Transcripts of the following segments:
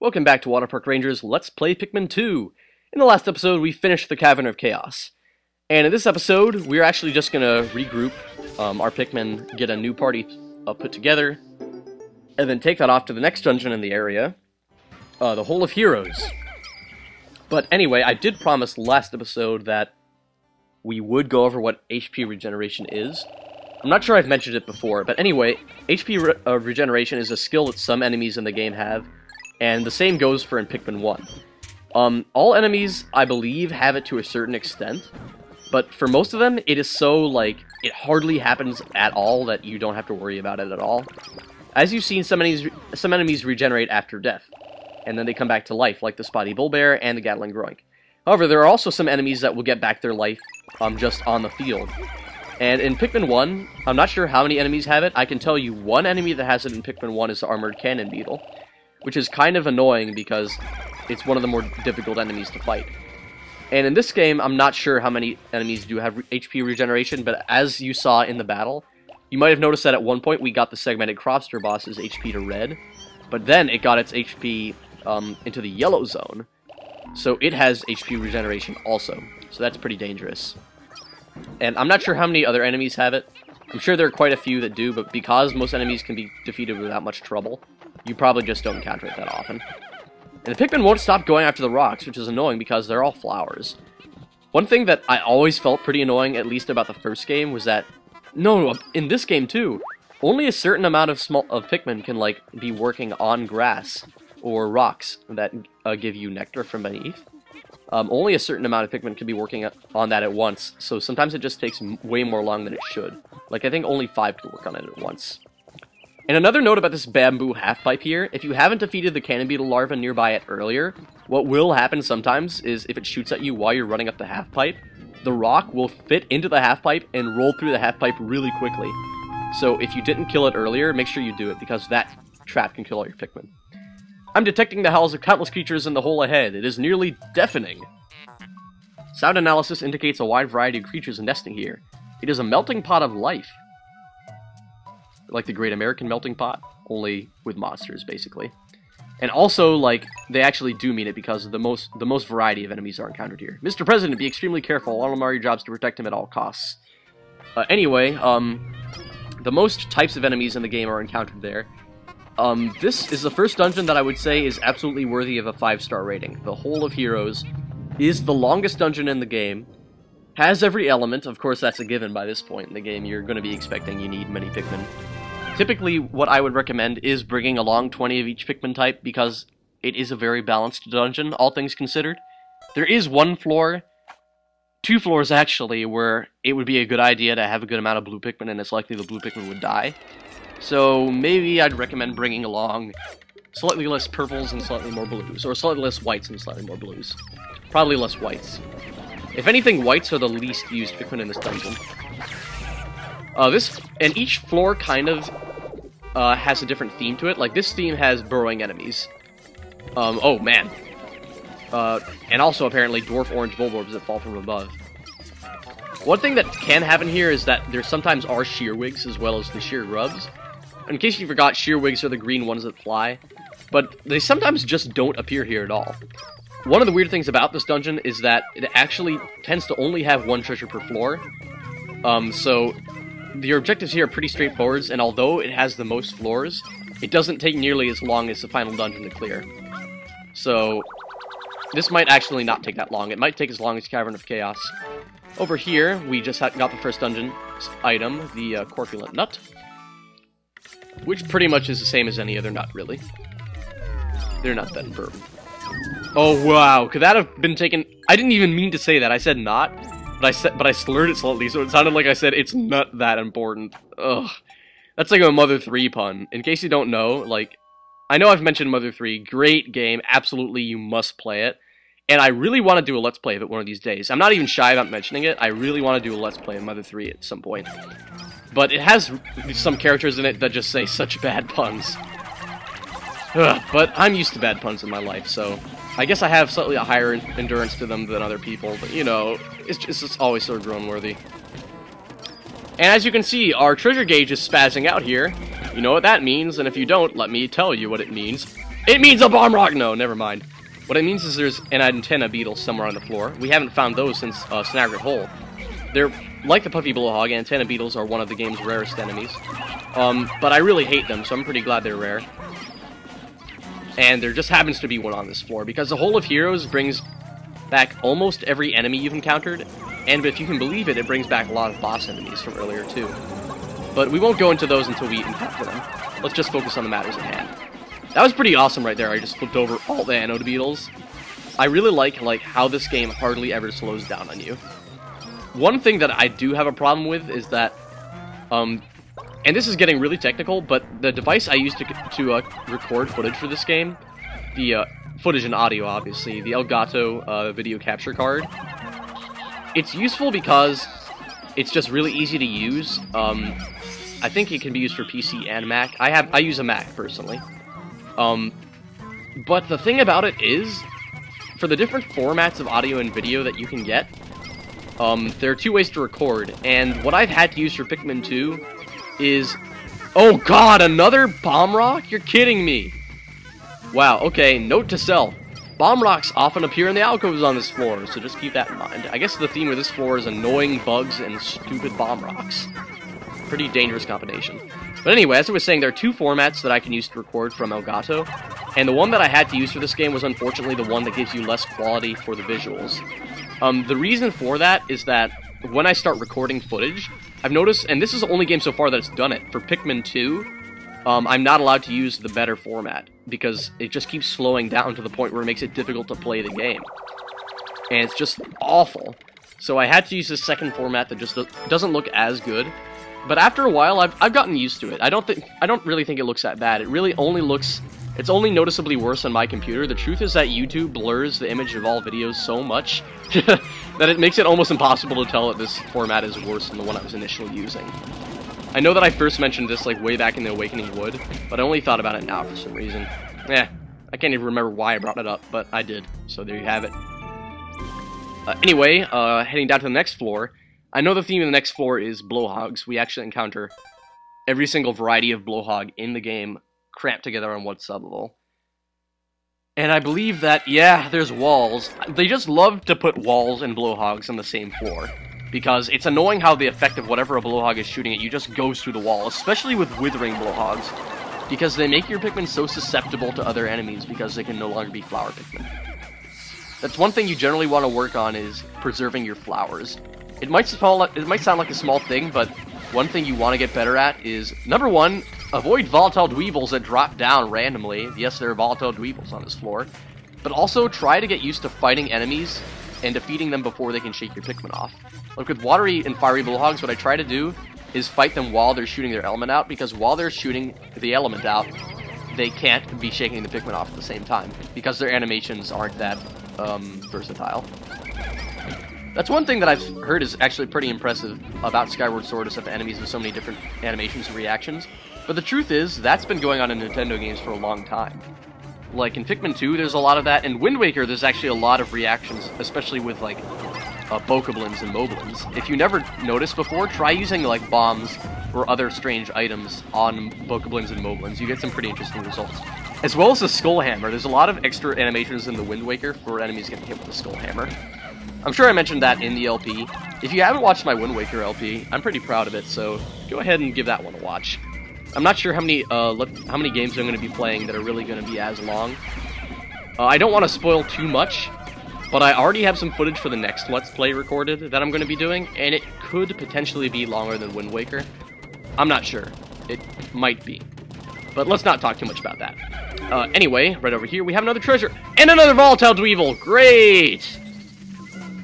Welcome back to WaterparkRanger's Let's Play Pikmin 2. In the last episode, we finished the Cavern of Chaos. And in this episode, we're actually just to regroup um, our Pikmin, get a new party uh, put together, and then take that off to the next dungeon in the area, uh, the Hole of Heroes. But anyway, I did promise last episode that we would go over what HP regeneration is. I'm not sure I've mentioned it before, but anyway, HP re uh, regeneration is a skill that some enemies in the game have, and the same goes for in Pikmin 1. Um, all enemies, I believe, have it to a certain extent, but for most of them, it is so, like, it hardly happens at all that you don't have to worry about it at all. As you've seen, some enemies, some enemies regenerate after death, and then they come back to life, like the Spotty Bulborb and the Gatling Groink. However, there are also some enemies that will get back their life um, just on the field. And in Pikmin 1, I'm not sure how many enemies have it. I can tell you one enemy that has it in Pikmin 1 is the Armored Cannon Beetle which is kind of annoying because it's one of the more difficult enemies to fight. And in this game, I'm not sure how many enemies do have HP regeneration, but as you saw in the battle, you might have noticed that at one point we got the segmented Crawbster boss's HP to red, but then it got its HP um, into the yellow zone, so it has HP regeneration also, so that's pretty dangerous. And I'm not sure how many other enemies have it. I'm sure there are quite a few that do, but because most enemies can be defeated without much trouble, you probably just don't encounter it that often. And the Pikmin won't stop going after the rocks, which is annoying because they're all flowers. One thing that I always felt pretty annoying, at least about the first game, was that... No, in this game too, only a certain amount of small of Pikmin can, like, be working on grass or rocks that uh, give you nectar from beneath. Um, only a certain amount of Pikmin can be working on that at once, so sometimes it just takes way more long than it should. Like, I think only five can work on it at once. And another note about this bamboo half-pipe here, if you haven't defeated the cannon beetle larva nearby it earlier, what will happen sometimes is if it shoots at you while you're running up the half-pipe, the rock will fit into the half-pipe and roll through the half-pipe really quickly. So if you didn't kill it earlier, make sure you do it, because that trap can kill all your Pikmin. I'm detecting the howls of countless creatures in the hole ahead. It is nearly deafening. Sound analysis indicates a wide variety of creatures nesting here. It is a melting pot of life like the Great American Melting Pot, only with monsters, basically. And also, like, they actually do mean it because the most the most variety of enemies are encountered here. Mr. President, be extremely careful. All of your jobs to protect him at all costs. Uh, anyway, um, the most types of enemies in the game are encountered there. Um, this is the first dungeon that I would say is absolutely worthy of a 5-star rating. The Hole of Heroes is the longest dungeon in the game, has every element, of course that's a given by this point in the game, you're going to be expecting you need many Pikmin. Typically, what I would recommend is bringing along 20 of each Pikmin type because it is a very balanced dungeon, all things considered. There is one floor, two floors actually, where it would be a good idea to have a good amount of blue Pikmin and it's likely the blue Pikmin would die. So maybe I'd recommend bringing along slightly less purples and slightly more blues, or slightly less whites and slightly more blues. Probably less whites. If anything, whites are the least used Pikmin in this dungeon. Uh, this, and each floor kind of uh, has a different theme to it. Like, this theme has burrowing enemies. Um, oh, man. Uh, and also, apparently, dwarf orange bulborbs that fall from above. One thing that can happen here is that there sometimes are shearwigs as well as the sheargrubs. In case you forgot, shearwigs are the green ones that fly, but they sometimes just don't appear here at all. One of the weird things about this dungeon is that it actually tends to only have one treasure per floor. Um, so your objectives here are pretty straightforward, and although it has the most floors, it doesn't take nearly as long as the final dungeon to clear. So, this might actually not take that long. It might take as long as Cavern of Chaos. Over here, we just got the first dungeon item, the uh, Corpulent Nut, which pretty much is the same as any other nut, really. They're not that important. Oh, wow. Could that have been taken... I didn't even mean to say that. I said not. But I said, but I slurred it slightly, so it sounded like I said it's not that important. Ugh. That's like a Mother 3 pun. In case you don't know, like, I know I've mentioned Mother 3, great game, absolutely you must play it. And I really want to do a Let's Play of it one of these days. I'm not even shy about mentioning it, I really want to do a Let's Play of Mother 3 at some point. But it has some characters in it that just say such bad puns. Ugh, but I'm used to bad puns in my life, so I guess I have slightly a higher endurance to them than other people, but you know, it's just it's always sort of groan worthy. And as you can see, our treasure gauge is spazzing out here. You know what that means, and if you don't, let me tell you what it means. It means a bomb rock! No, never mind. What it means is there's an antenna beetle somewhere on the floor. We haven't found those since uh, Hole. They're like the puffy blowhog, antenna beetles are one of the game's rarest enemies. Um, but I really hate them, so I'm pretty glad they're rare. And there just happens to be one on this floor, because the Hole of Heroes brings back almost every enemy you've encountered, and if you can believe it, it brings back a lot of boss enemies from earlier too. But we won't go into those until we encounter them. Let's just focus on the matters at hand. That was pretty awesome right there. I just flipped over all the Anode Beetles. I really like like how this game hardly ever slows down on you. One thing that I do have a problem with is that, um, and this is getting really technical, but the device I used to, to uh, record footage for this game, the uh, footage and audio, obviously, the Elgato uh, video capture card, it's useful because it's just really easy to use. Um, I think it can be used for PC and Mac. I have I use a Mac personally. Um, but the thing about it is, for the different formats of audio and video that you can get, um, there are two ways to record, and what I've had to use for Pikmin 2 is... Oh god, another bomb rock? You're kidding me! Wow, okay, note to self. Bomb rocks often appear in the alcoves on this floor, so just keep that in mind. I guess the theme of this floor is annoying bugs and stupid bomb rocks. Pretty dangerous combination. But anyway, as I was saying, there are two formats that I can use to record from Elgato, and the one that I had to use for this game was unfortunately the one that gives you less quality for the visuals. Um, the reason for that is that when I start recording footage, I've noticed, and this is the only game so far that's done it, for Pikmin 2, um, I'm not allowed to use the better format, because it just keeps slowing down to the point where it makes it difficult to play the game. And it's just awful. So I had to use the second format that just doesn't look as good, but after a while, I've, I've gotten used to it. I don't think I don't really think it looks that bad. It really only looks it's only noticeably worse on my computer. The truth is that YouTube blurs the image of all videos so much that it makes it almost impossible to tell that this format is worse than the one I was initially using. I know that I first mentioned this like way back in the Awakening Wood, but I only thought about it now for some reason. Eh, I can't even remember why I brought it up, but I did. So there you have it. Uh, anyway, uh, heading down to the next floor, I know the theme of the next floor is blowhogs. We actually encounter every single variety of blowhog in the game cramped together on one sublevel. And I believe that, yeah, there's walls. They just love to put walls and blowhogs on the same floor. Because it's annoying how the effect of whatever a blowhog is shooting at you just goes through the wall, especially with withering blowhogs. Because they make your Pikmin so susceptible to other enemies because they can no longer be flower Pikmin. That's one thing you generally want to work on is preserving your flowers. It might, it might sound like a small thing, but one thing you want to get better at is, number one, avoid volatile dweevils that drop down randomly. Yes, there are volatile dweevils on this floor. But also try to get used to fighting enemies and defeating them before they can shake your Pikmin off. Like with watery and fiery blowhogs, what I try to do is fight them while they're shooting their element out, because while they're shooting the element out, they can't be shaking the Pikmin off at the same time, because their animations aren't that um, versatile. That's one thing that I've heard is actually pretty impressive about Skyward Sword is that the enemies have so many different animations and reactions. But the truth is, that's been going on in Nintendo games for a long time. Like in Pikmin 2, there's a lot of that. In Wind Waker, there's actually a lot of reactions, especially with like uh, Bokoblins and Moblins. If you never noticed before, try using like bombs or other strange items on Bokoblins and Moblins. You get some pretty interesting results. As well as the Skull Hammer. There's a lot of extra animations in the Wind Waker for enemies getting hit with the Skull Hammer. I'm sure I mentioned that in the LP. If you haven't watched my Wind Waker LP, I'm pretty proud of it, so go ahead and give that one a watch. I'm not sure how many uh, how many games I'm going to be playing that are really going to be as long. Uh, I don't want to spoil too much, but I already have some footage for the next Let's Play recorded that I'm going to be doing, and it could potentially be longer than Wind Waker. I'm not sure. It might be. But let's not talk too much about that. Uh, anyway, right over here, we have another treasure. And another Volatile Dweevil! Great!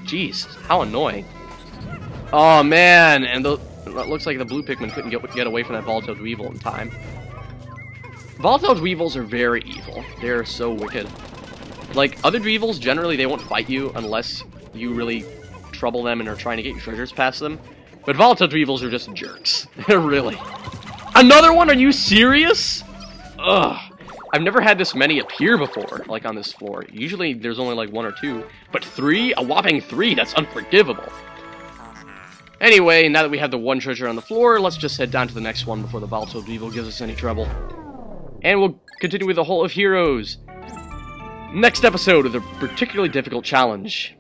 Jeez, how annoying. Oh man, and the, it looks like the blue Pikmin couldn't get, get away from that Volatile Dweevil in time. Volatile Dweevils are very evil. They're so wicked. Like, other Dweevils, generally they won't fight you unless you really trouble them and are trying to get your treasures past them. But Volatile Dweevils are just jerks. They're really. Another one? Are you serious? Ugh. I've never had this many appear before, like on this floor. Usually there's only like one or two, but three? A whopping three? That's unforgivable. Anyway, now that we have the one treasure on the floor, let's just head down to the next one before the Volatile Dweevil gives us any trouble. And we'll continue with the Hole of Heroes. Next episode of the particularly difficult challenge.